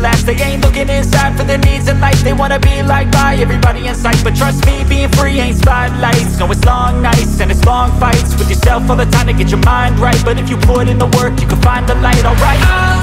last They ain't looking inside for their needs in life. They wanna be liked by everybody in sight. But trust me, being free ain't spotlights. No, it's long nights and it's long fights. With yourself all the time to get your mind right. But if you put in the work, you can find the light, alright